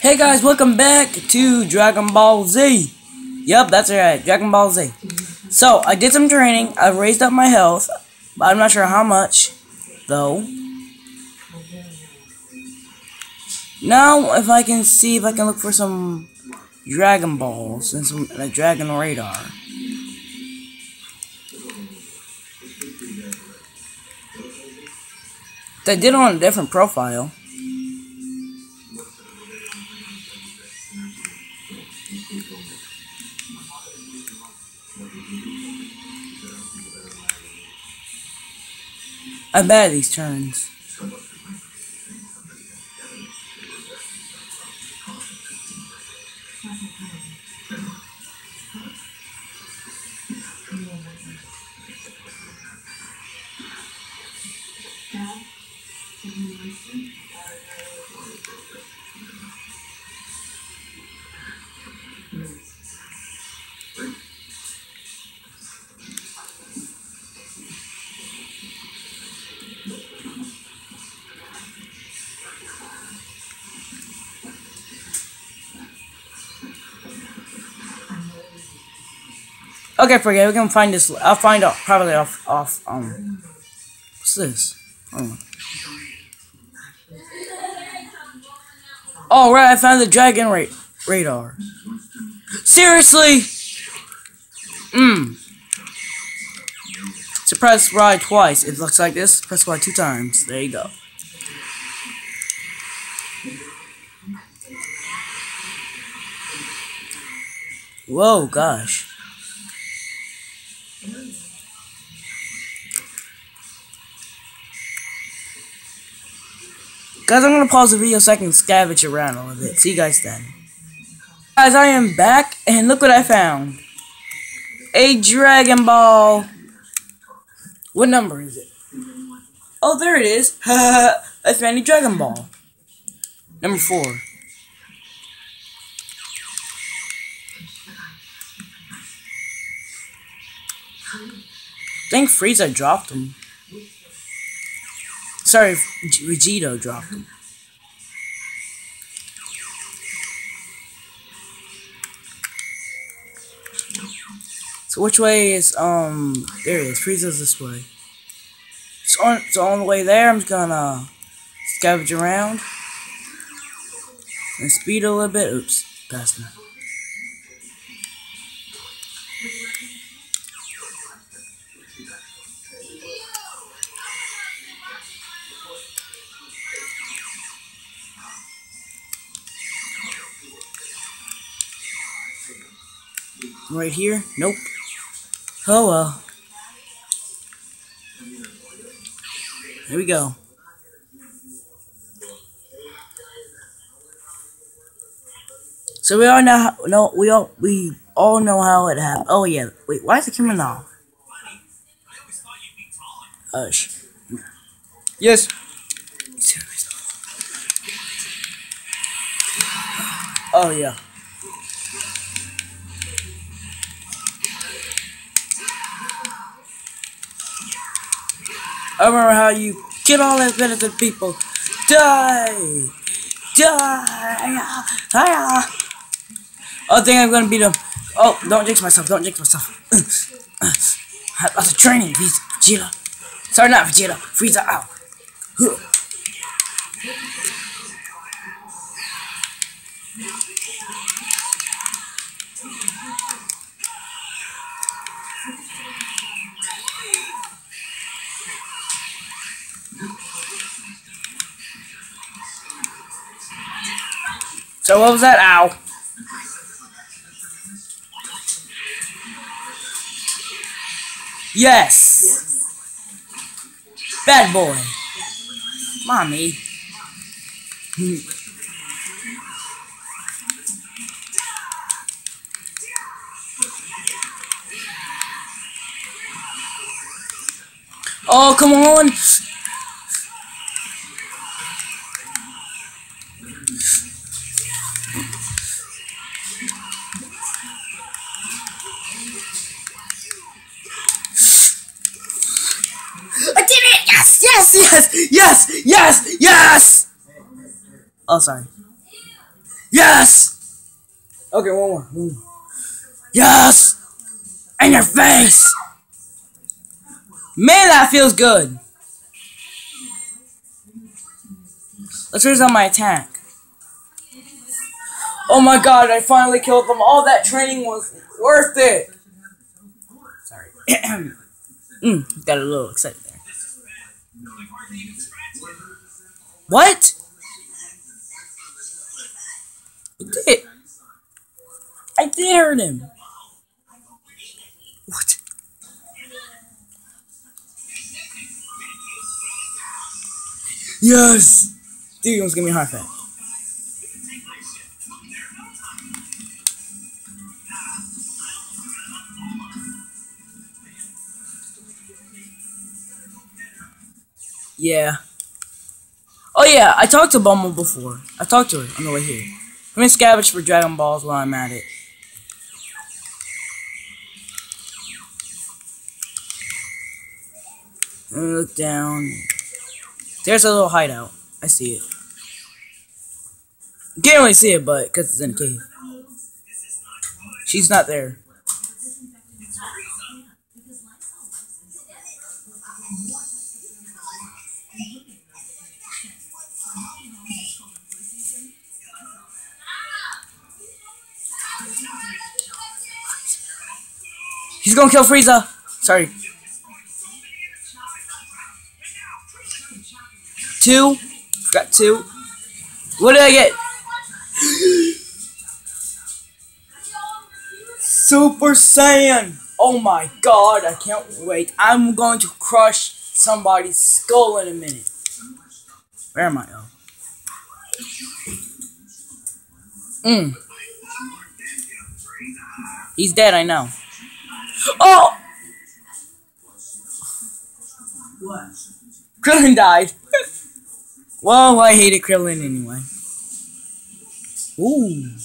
Hey guys, welcome back to Dragon Ball Z. Yep, that's right, Dragon Ball Z. So, I did some training, I raised up my health, but I'm not sure how much, though. Now, if I can see if I can look for some Dragon Balls and some a Dragon Radar. They did it on a different profile. I bet these turns. Okay, forget. it. We can find this. I'll find out probably off off. Um, what's this? Oh. Oh right, I found the dragon ra radar. Seriously? Mmm. To press Y twice, it looks like this. Press Y two times. There you go. Whoa, gosh. Guys, I'm gonna pause the video so I can scavenge around a little bit. See you guys then. Guys, I am back, and look what I found. A Dragon Ball. What number is it? Oh, there it is. I found a Dragon Ball. Number four. I think Frieza dropped him. Sorry, Vegito dropped. So which way is um there it is, Frieza's this way. So on so on the way there I'm just gonna scavenge around and speed a little bit. Oops, past me. Right here? Nope. Oh well. Here we go. So we all know, how, no, we all we all know how it happened. Oh yeah, wait, why is the camera now? Hush. Yes. Oh yeah. I remember how you get all those innocent people. Die! Die! I think I'm gonna beat them. Oh, don't jinx myself, don't jinx myself. Lots of training, Vegeta. Sorry, not Vegeta. Frieza out. So what was that? Ow. Yes. Bad boy. Mommy. oh, come on. Oh, sorry. Yes! Okay, one more. One more. Yes! In your face! Man, that feels good. Let's raise on my attack. Oh my god, I finally killed them. All that training was worth it. Sorry. mm, got a little excited there. What? I did. I did hurt him. What? Yes! Dude, you almost give me a heart attack. Yeah. Oh yeah, I talked to Bulma before. I talked to her on the way here. I'm gonna scavenge for Dragon Balls while I'm at it. Look down. There's a little hideout. I see it. Can't really see it, but because it's in a cave. She's not there. Gonna kill Frieza. Sorry. Two. Got two. What did I get? Super Saiyan. Oh my god, I can't wait. I'm going to crush somebody's skull in a minute. Where am I? Oh. He's dead, I know. Oh! What? Krillin died. well, I hated Krillin anyway. Ooh.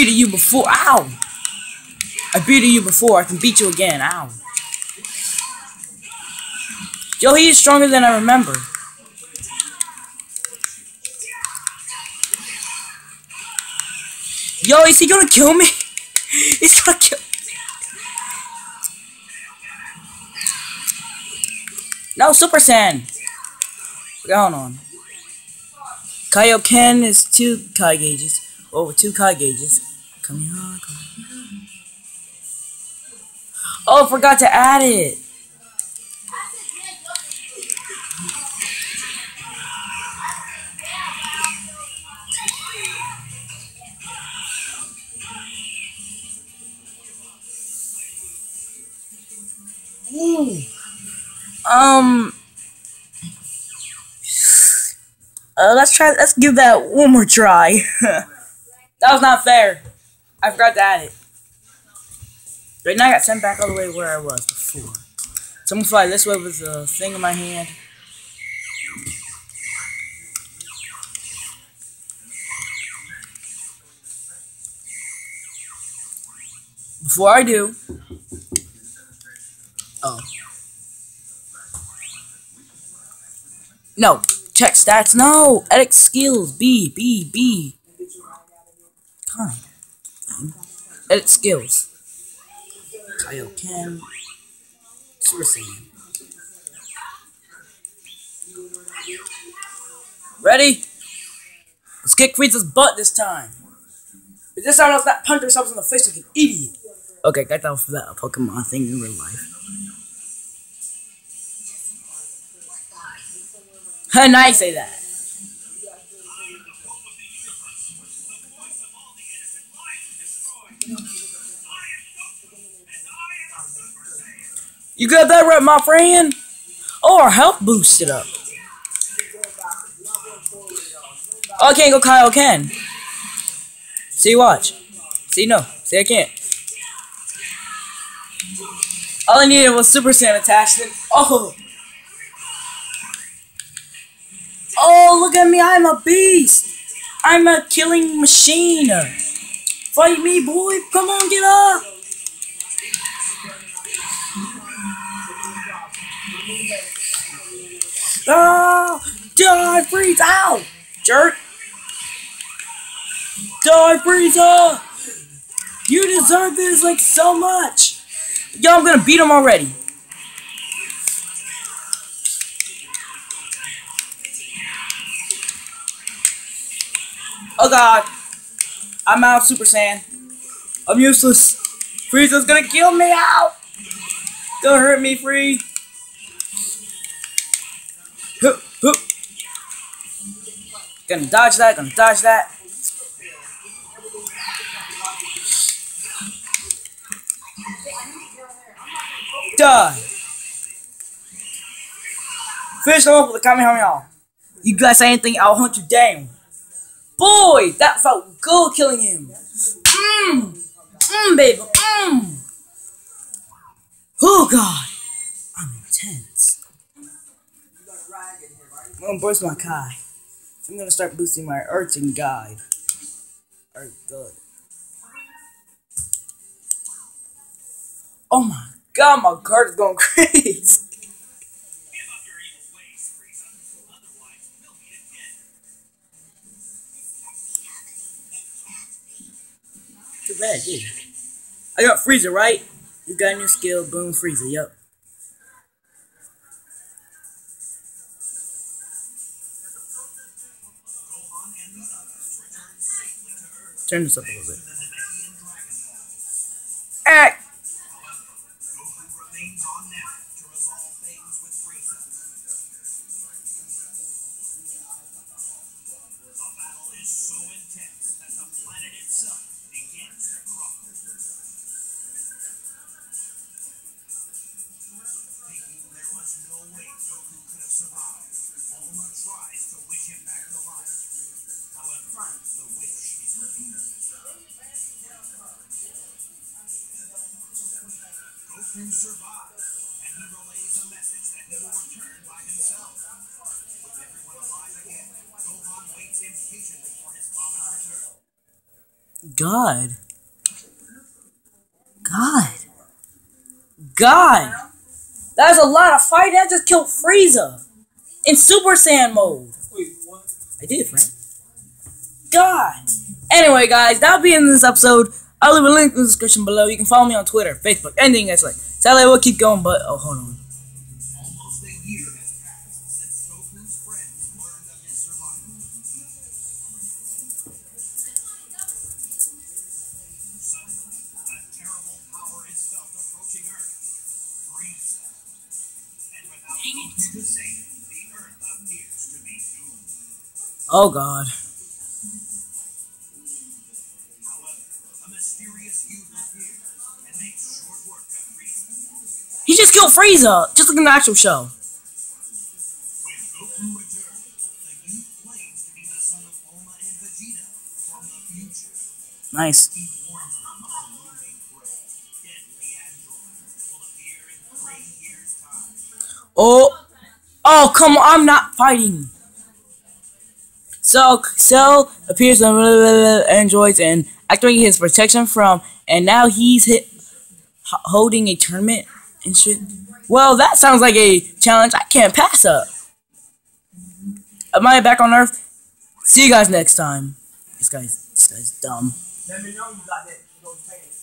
Beat you before. Ow! I beat you before. I can beat you again. Ow. Yo, he is stronger than I remember. Yo, is he gonna kill me? He's gonna kill No, Super Saiyan! Going on? Kaioken is two Kai gauges. Over two Kai gauges. Come here, come here. Oh, forgot to add it. Ooh. Um. Uh, let's try. Let's give that one more try. that was not fair. I forgot to add it. Right now, I got sent back all the way where I was before. So I'm gonna fly this way with the thing in my hand. Before I do, oh. No, check stats. No, edit skills. B, B, B. Come. Edit skills. Kaioken. Saiyan. Ready? Let's kick Frieza's butt this time. But this time, let's not punch ourselves in the face like an idiot. Okay, got that for that Pokemon thing in real life. And I say that. You got that right, my friend? Oh, our health boosted up. Oh, I can't go Kaioken. See, watch. See, no. See, I can't. All I needed was Super Saiyan attachment. Oh. oh! look at me. I'm a beast. I'm a killing machine. Fight me, boy. Come on, get up. Ah! Die, freeze! Ow! Jerk! Die, Frieza! You deserve this like so much! Yo, I'm gonna beat him already. Oh god. I'm out, Super Saiyan. I'm useless. Frieza's gonna kill me out! Don't hurt me, Free. Hup, hup. Gonna dodge that, gonna dodge that. Die. Finish them off with a Kamehameha. You guys say anything, I'll hunt you down. Boy, that felt good killing him. Mmm. Mmm, baby. Mmm. Oh, God. I'm intense. I'm gonna burst my Kai. I'm gonna start boosting my Urchin Guide. Good. Oh my god, my card is going crazy. Bad, dude. I got Frieza, right? You got a new skill, boom, Frieza, yep. Turn this up a little bit. Hey! Goku survives, and he relays a message that he will return by himself. With everyone alive again, Gohan waits impatiently for his father's return. God. God. God. That's a lot of fighting. I just killed Frieza. In Super Saiyan mode. Wait, what? I did, friend. God. Anyway, guys, that'll be in this episode. I'll leave a link in the description below. You can follow me on Twitter, Facebook, anything that's like. Sadly, I will keep going, but oh, hold on. Oh a Androids that will appear in three years' time. Oh, oh, come on! I'm not fighting. So, Cell appears on androids and activating his protection from, and now he's hit, holding a tournament and shit. Well, that sounds like a challenge I can't pass up. Am I back on Earth? See you guys next time. This guy's this guy's dumb.